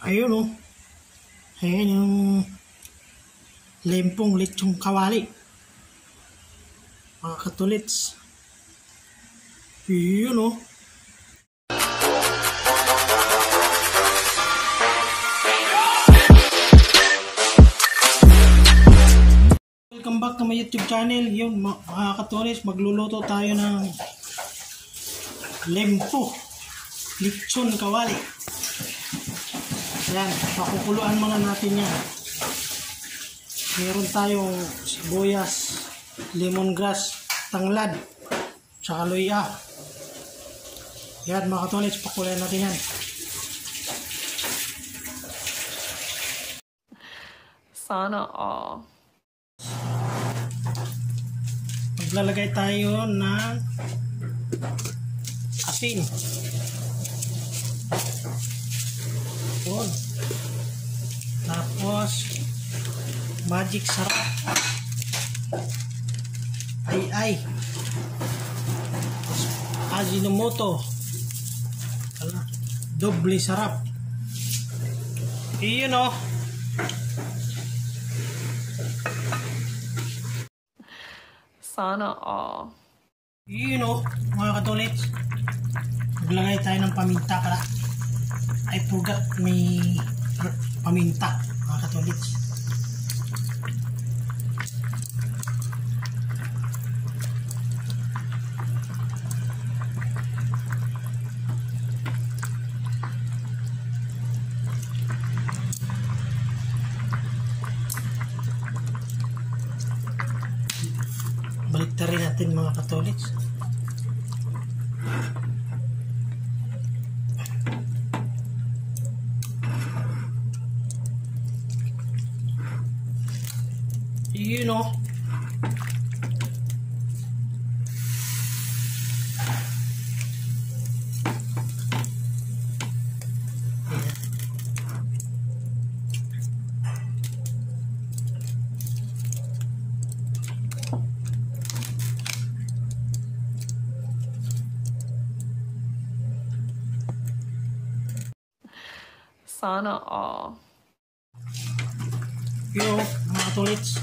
Ayun oh. Ayan yung lempong lechong kawali. Mga katulits. Yun oh. Welcome back to my YouTube channel. Yun, mga katulits, magluluto tayo ng lempo. Lechon kawali. Yan, pakukuluan muna natin yan. Meron tayong sibuyas, lemongrass, tanglad, tsaka luya. Yan mga katolits, pakulayan natin yan. Sana all. Maglalagay tayo ng asin. Yun. Tapos, magic sarap. Ay ay. Ajinomoto. Ala, Doble sarap. Iyon oh. Sana all. Yun o, mga katulits. Maglagay tayo ng paminta pala. I forgot may paminta, mga katulits. Balik natin mga katolits. You know. Sana all. Yo, mga katolits.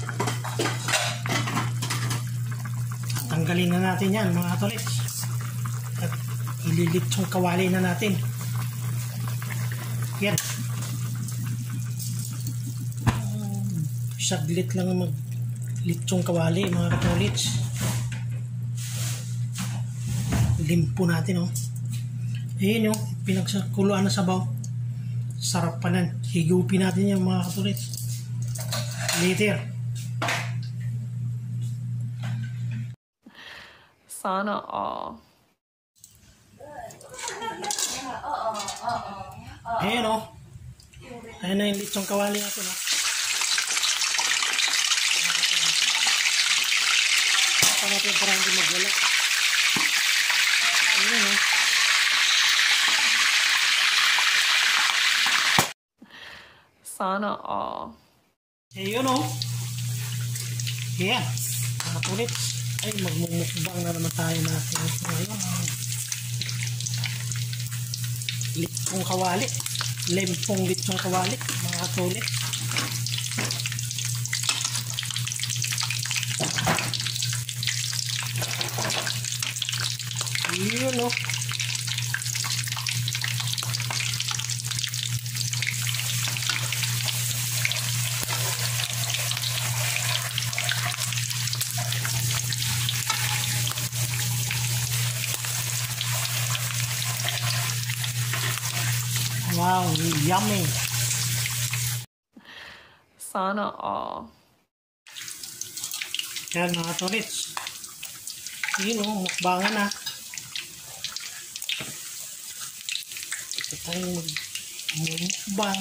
Tanggalin na natin yan, mga katolits. At ililit yung kawali na natin. Yan. Um, Saglit lang mag litsong kawali, mga katolits. Limpo natin, oh. Ayun, oh. Pinagsakuluan na sabaw. Sarap pa nan. Higupin natin yan, mga katolits. Later. Sana all. Ayan o. Ayan na yung litsong kawali natin o. Saka natin para hindi magwala. Ayan o. Sana all. Ayun o. Ayan. Nakapulit. Ay, magmumukbang na naman tayo natin. Ngayon. Litsong kawali. Lempong litsong kawali. Mga katulit. Yun o. Wow, yummy. Sana all. Yan mga tolits. Yun o, mukbangan na. Ito tayong mag-mukbang.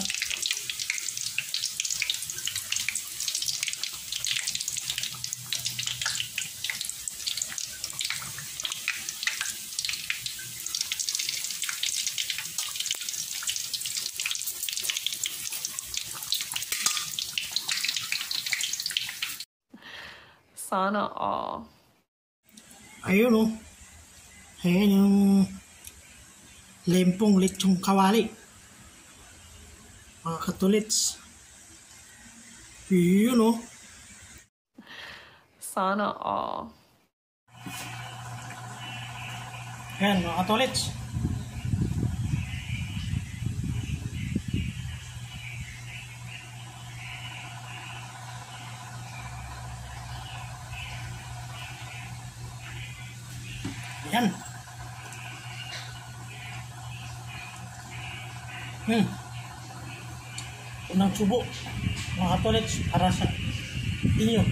Sana all. Ayun o. Ayan yung lempong lechong kawali. Mga katulits. Yun oh. Sana all. Yan, mga katulits. Subo, mga katulits, para sa inyo.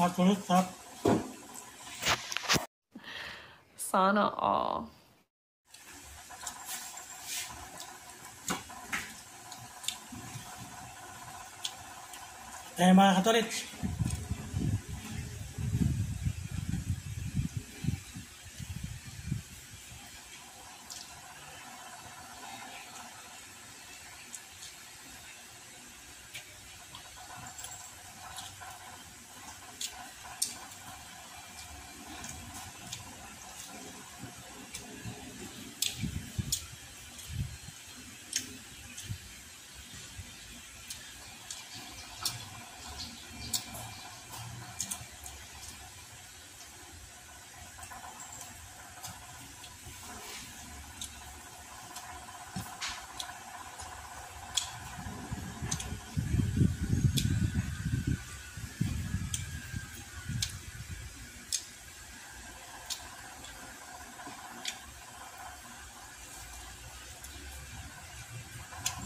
Mga katulits, sarap. Sana all. Eh mga katulits.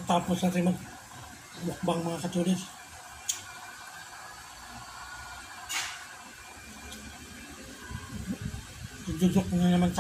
tapos natin mag mukbang mga katulad. Dudok na naman.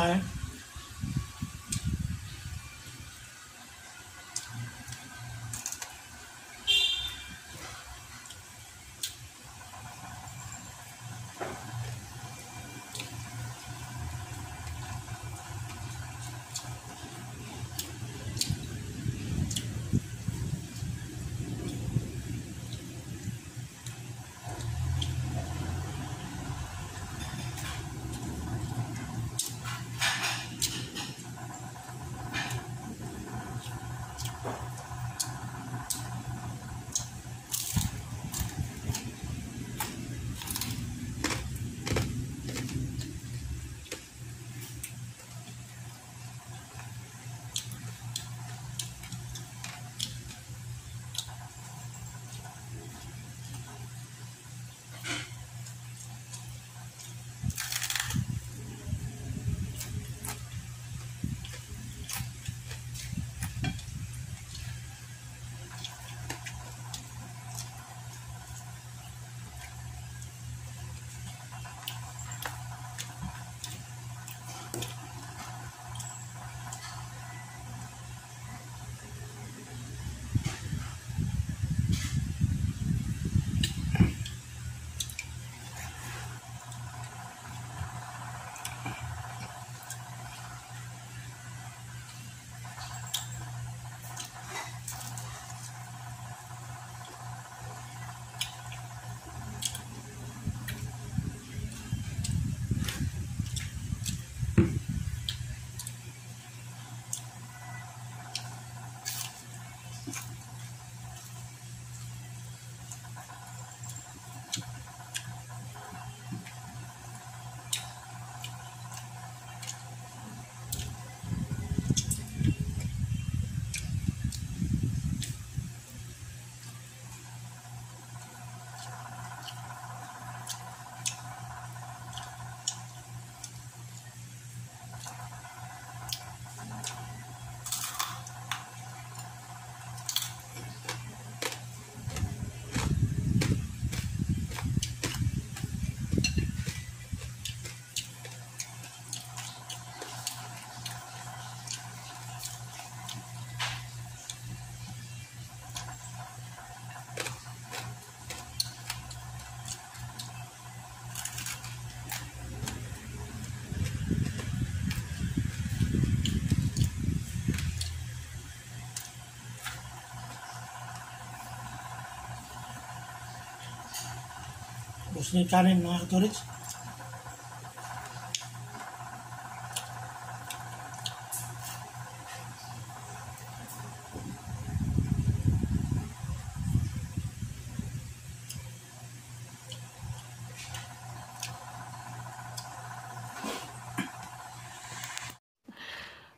Niyo kanin mga katulits?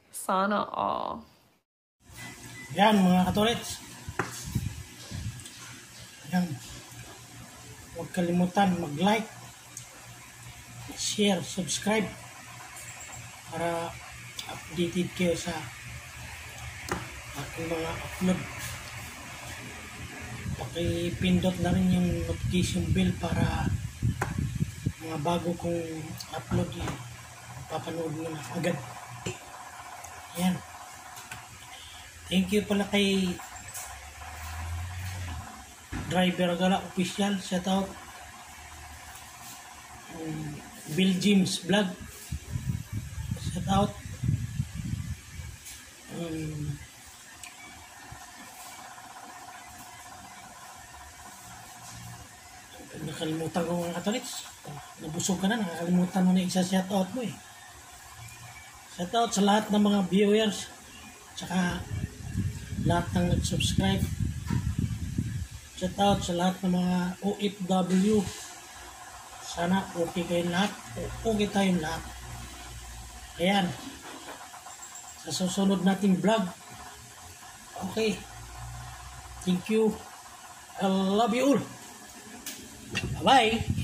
Sana all. Yan mga katulits. Yan. Huwag kalimutan mag-like, share, subscribe para updated kayo sa aking mga upload. Pakipindot na rin yung notification bell para mga bago kong upload eh, papanood mo na agad. Yan. Thank you pala kay Driver Gala Official. Shout out. Bill James Vlog. Shout out. Um, nakalimutan ko mga katolits. Nabusog ka na, nakakalimutan mo na isa shout out mo eh. Shout out sa lahat ng mga viewers. Tsaka lahat ng nag-subscribe. Shout out sa lahat ng mga OFW. Sana okay kayong lahat. Okay tayong lahat. Ayan. Sa susunod nating vlog. Okay. Thank you. I love you all. Bye-bye.